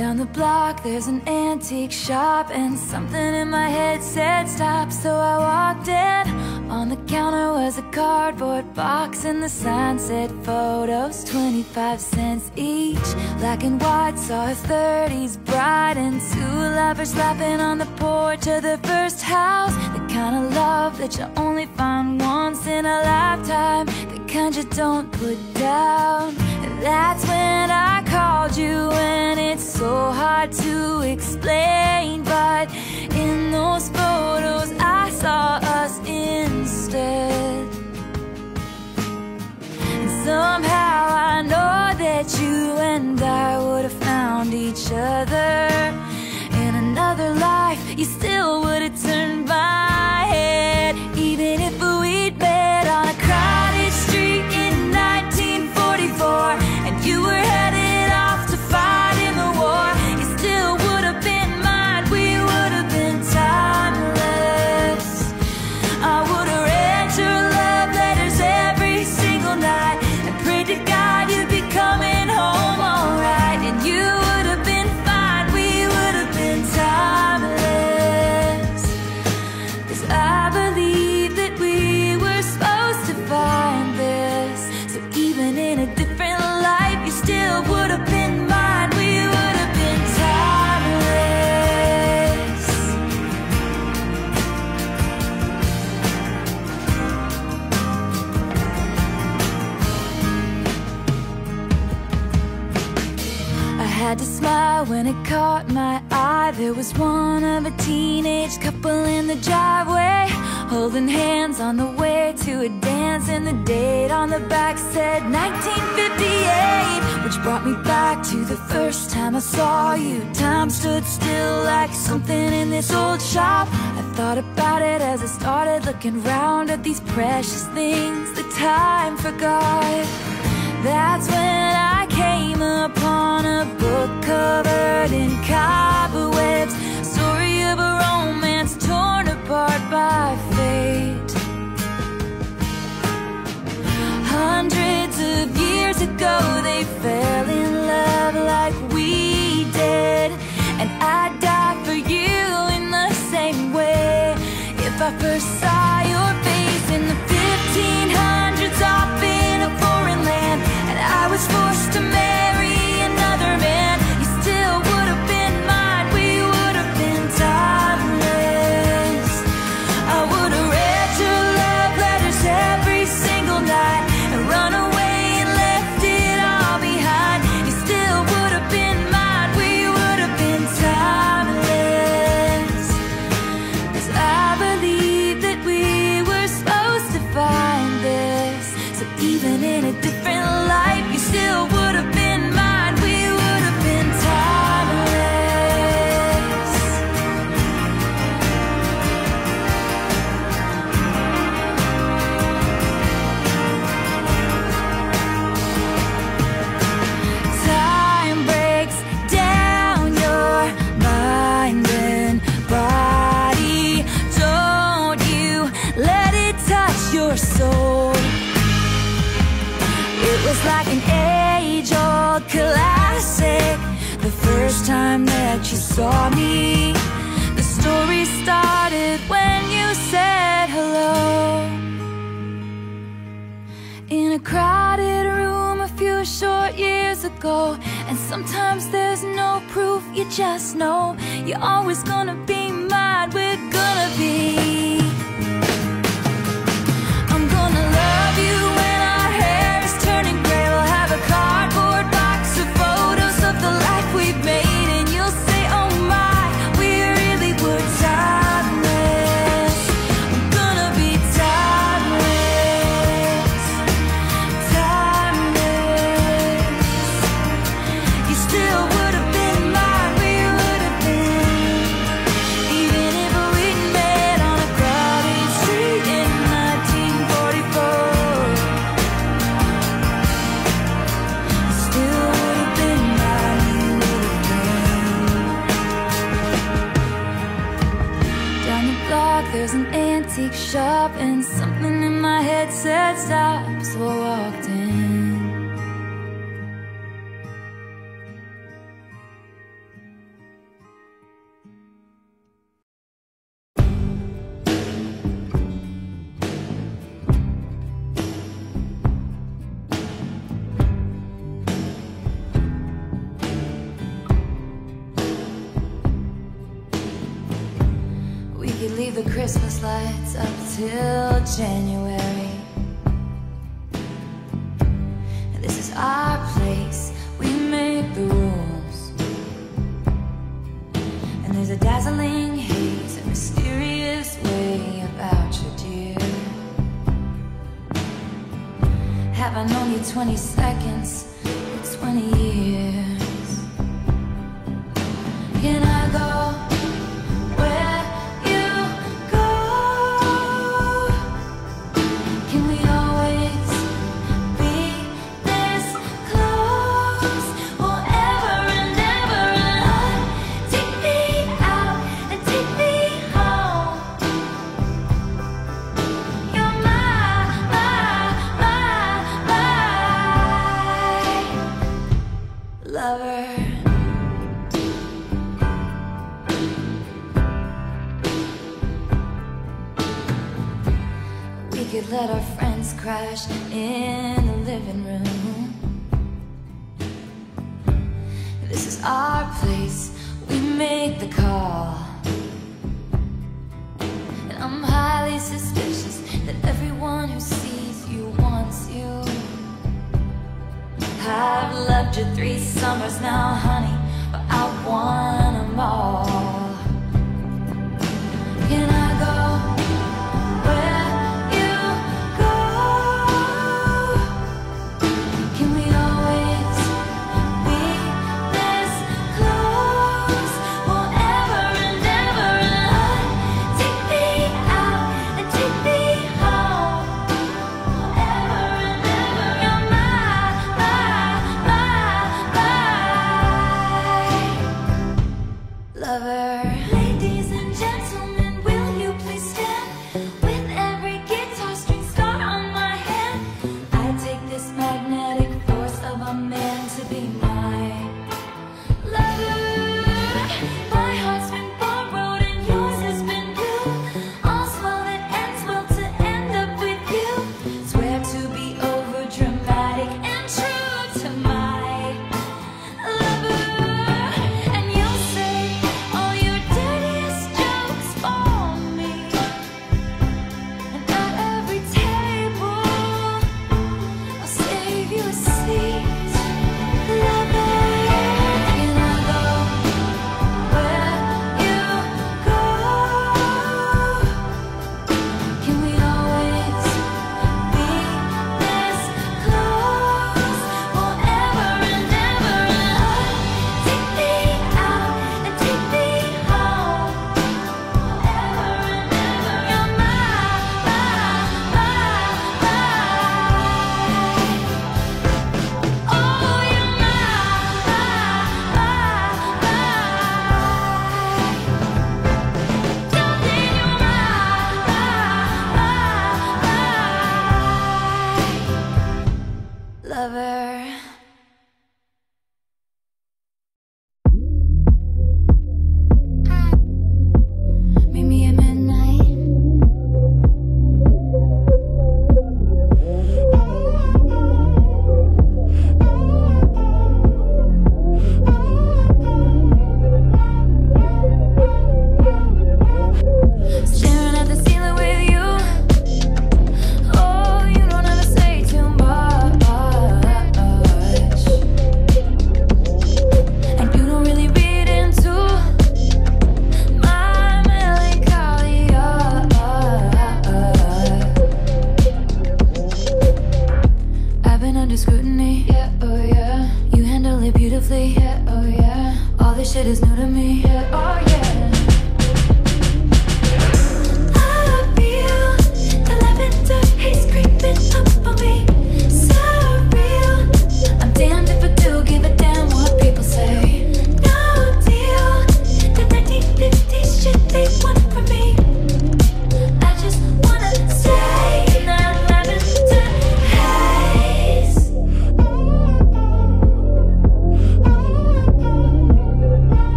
Down the block, there's an antique shop, and something in my head said stop. So I walked in. On the counter was a cardboard box, and the sign said photos, 25 cents each. Black and white, saw a 30s bride, and two lovers laughing on the porch of the first house. The kind of love that you only find once in a lifetime, the kind you don't put down. That's when I called you, and it's so hard to explain. But in those photos, I saw us instead. And somehow I know that you and I would have found each other. In another life, you still would have caught my eye. There was one of a teenage couple in the driveway, holding hands on the way to a dance. And the date on the back said 1958, which brought me back to the first time I saw you. Time stood still like something in this old shop. I thought about it as I started looking round at these precious things that time forgot. That's when upon a book covered in cobwebs. Story of a romance torn apart by fate. Hundreds of years ago, they fell in love like we did. And I'd die for you in the same way. If I first saw just know you're always gonna be antique shop, and something in my head said stop. So I walked in. Summers now,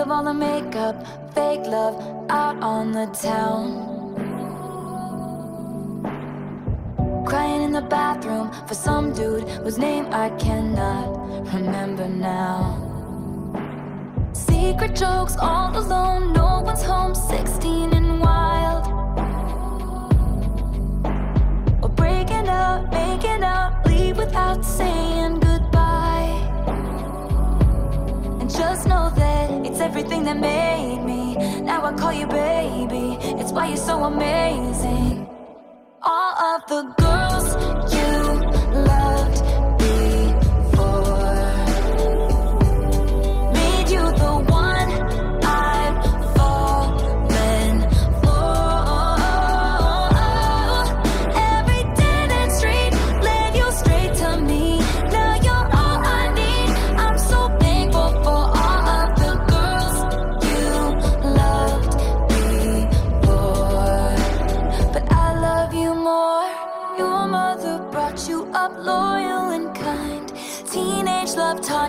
of all the makeup, fake love out on the town. Crying in the bathroom for some dude whose name I cannot remember now. Secret jokes all alone, no one's home, 16 and wild. Or breaking up, making up, leave without saying Just know that it's everything that made me. Now I call you baby. It's why you're so amazing. All of the girls.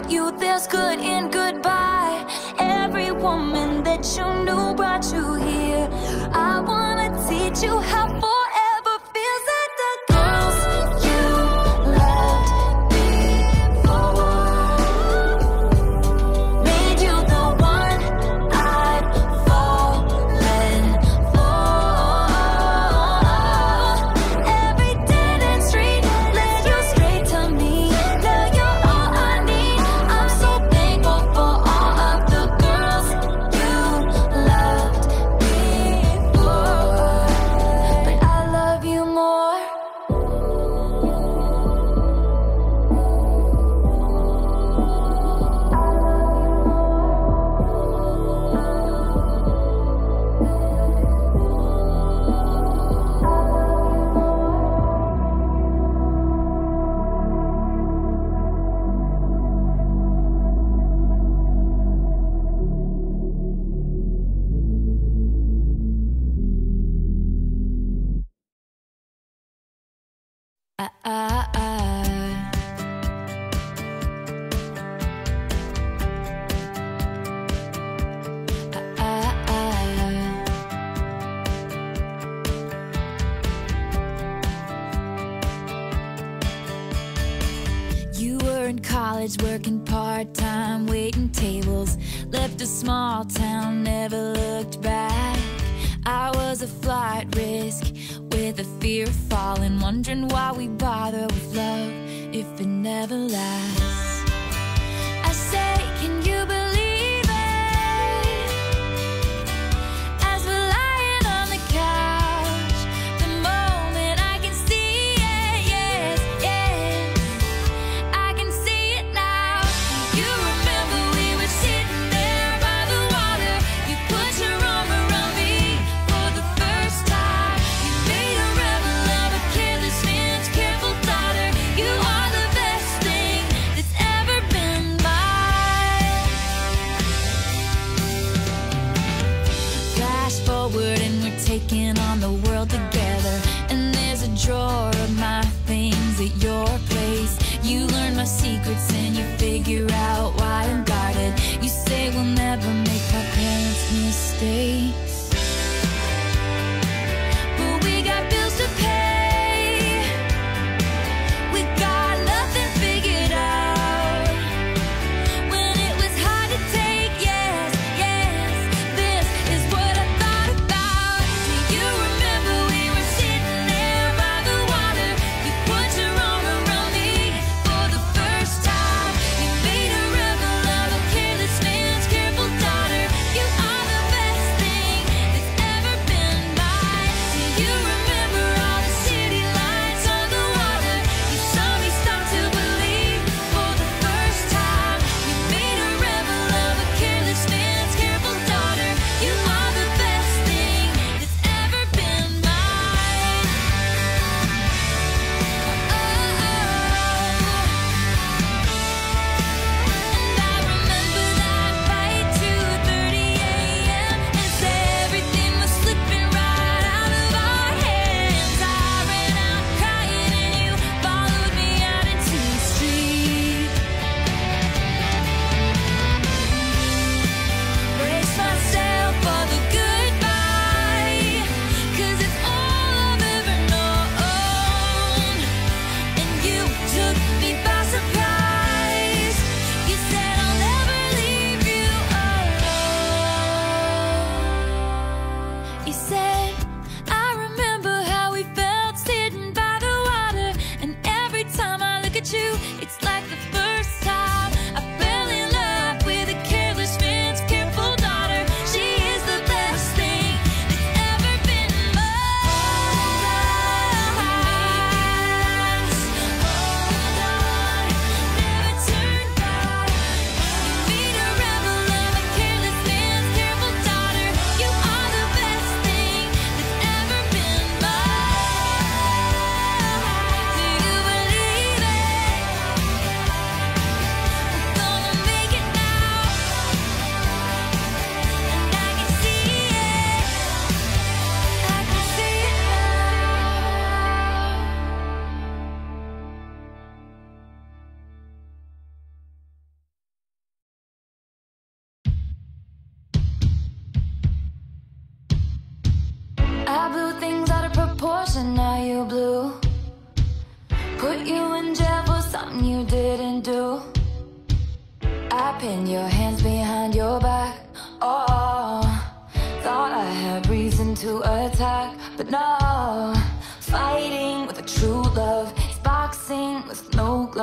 you there's good in goodbye. Every woman that you knew brought you here. I wanna teach you how.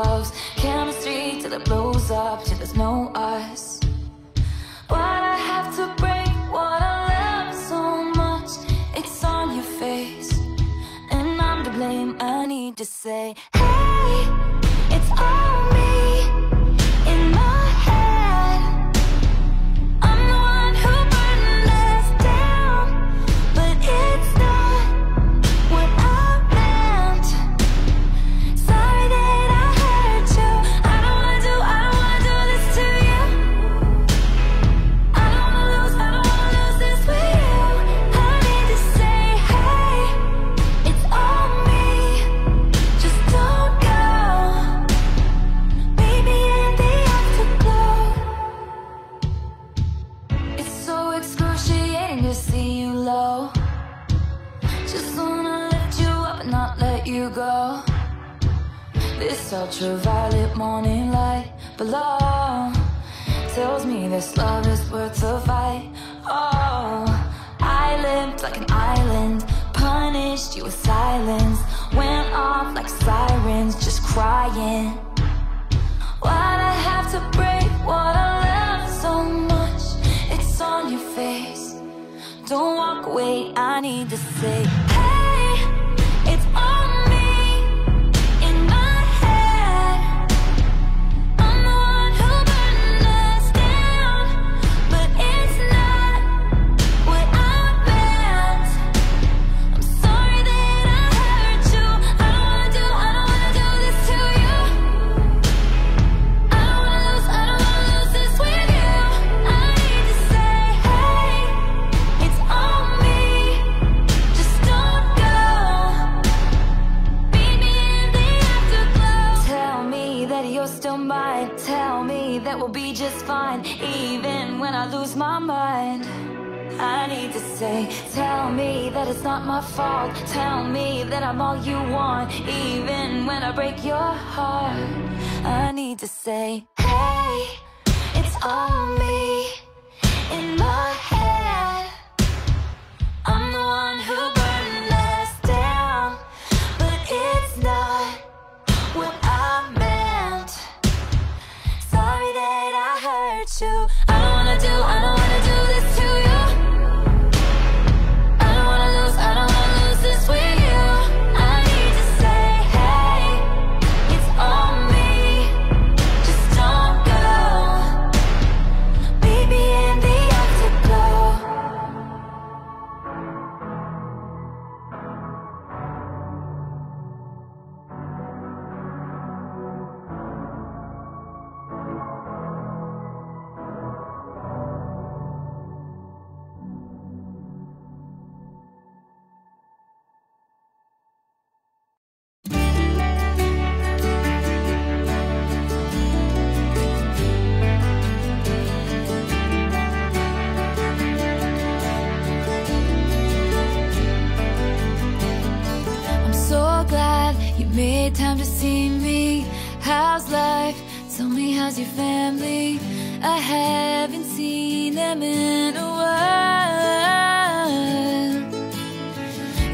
loves chemistry till it blows up, till there's no us. Why'd I have to break what I love so much? It's on your face, and I'm to blame. I need to say, hey. ultraviolet morning light below tells me this love is worth the fight. Oh, I lived like an island, punished you with silence. Went off like sirens, just crying. Why'd I have to break what I love so much? It's on your face. Don't walk away, I need to say. not my fault. Tell me that I'm all you want Even when I break your heart. I need to say Hey, it's all me. In my made time to see me. How's life? Tell me how's your family? I haven't seen them in a while.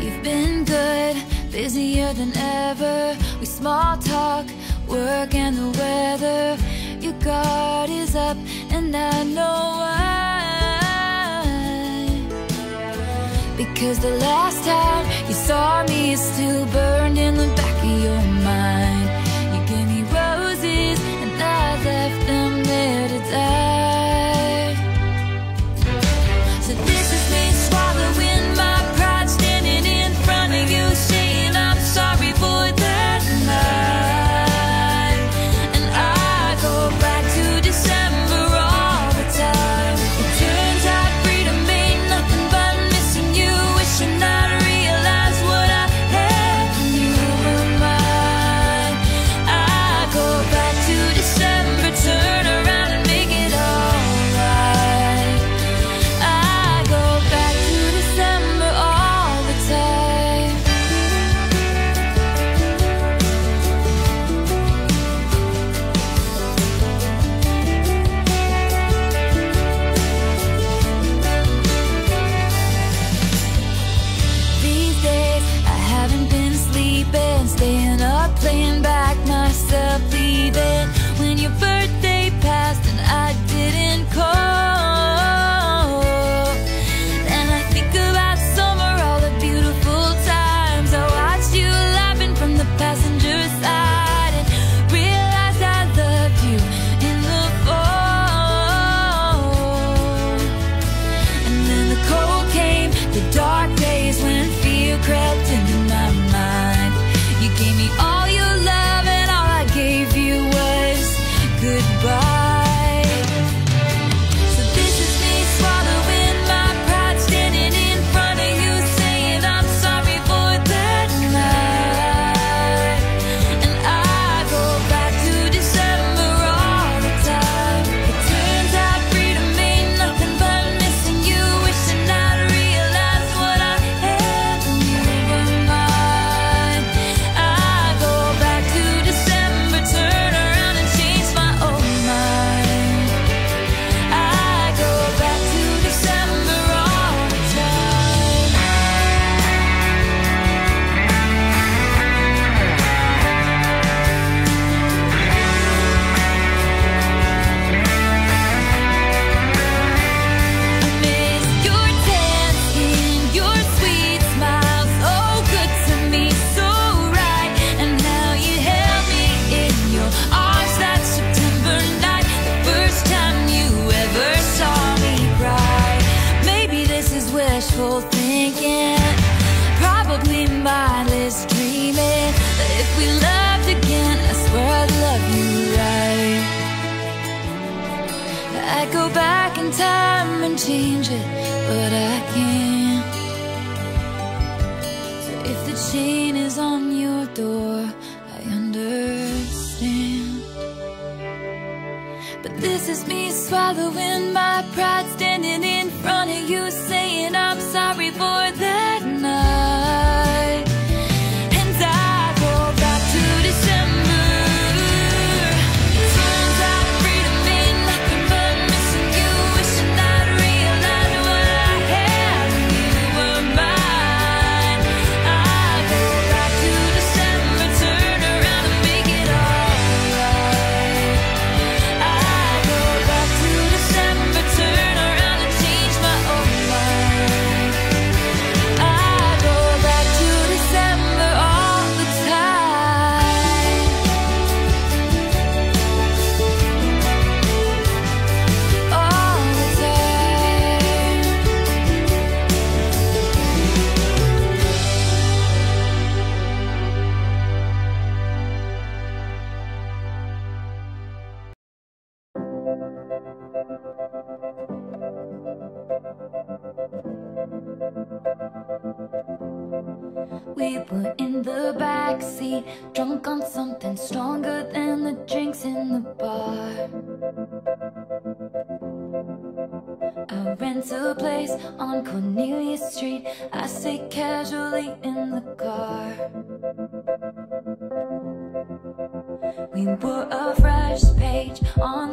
You've been good, busier than ever. We small talk, work and the weather. Your guard is up and I know why. Because the last time you saw me is still burned in the back your mind. You gave me roses and I left them there to die. I'd go back in time and change it, but I can't. So if the chain is on your door, I understand. But this is me swallowing my pride, standing in front of you, saying I'm sorry for that. backseat. Drunk on something stronger than the drinks in the bar. I rent a place on Cornelia Street. I sit casually in the car. We were a fresh page on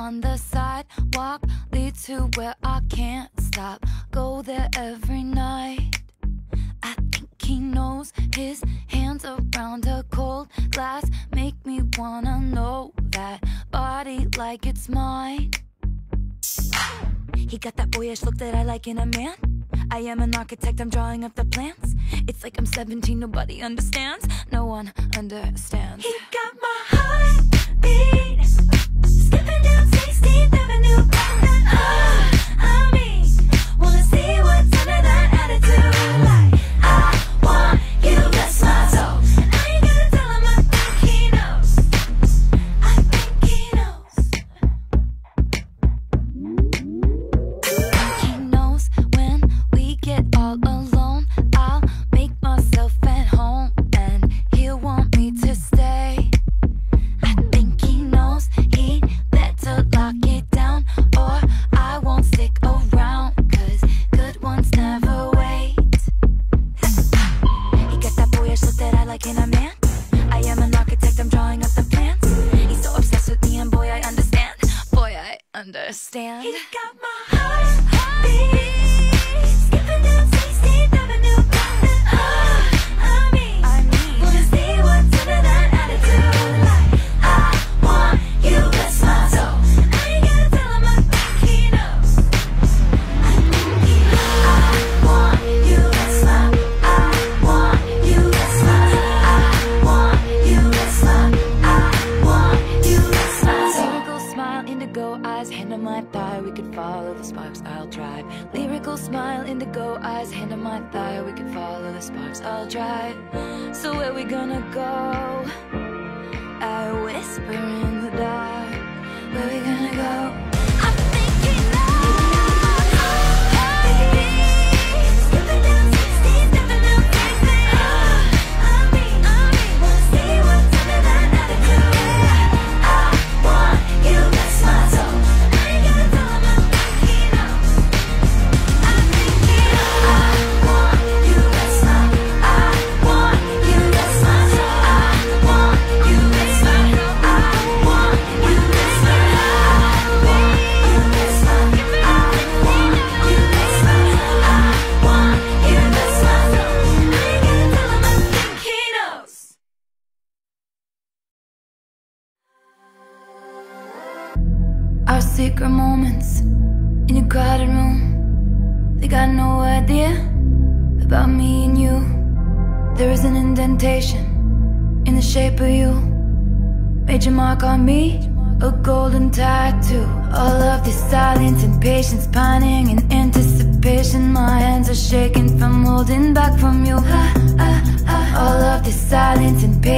on the sidewalk lead to where I can't stop. Go there every night. I think he knows his hands around a cold glass make me wanna know that body like it's mine. he got that boyish look that I like in a man. I am an architect, I'm drawing up the plans. It's like I'm 17, nobody understands. No one understands. He got my heart beating. Steve Avenue. Oh.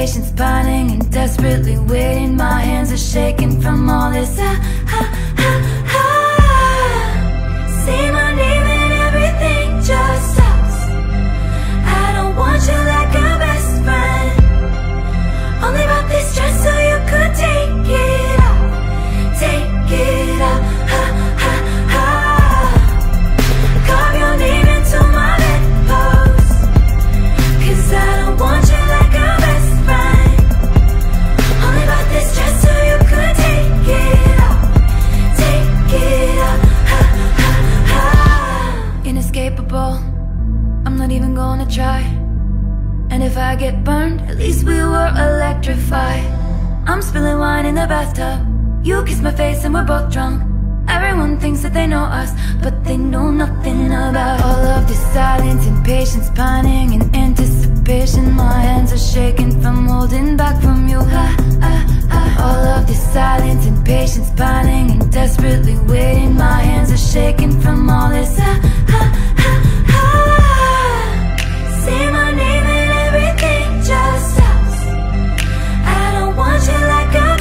patience pining and desperately waiting My hands are shaking from all this ah, ah, ah, ah. See my get burned, at least we were electrified. I'm spilling wine in the bathtub. You kiss my face and we're both drunk. Everyone thinks that they know us But they know nothing about All of this silence, impatience, pining and anticipation. My hands are shaking from holding back from you. Ah, ah, ah. All of this silence, impatience, pining and desperately waiting. My hands are shaking from all this. Ah, ah, ah, ah. Say my you like I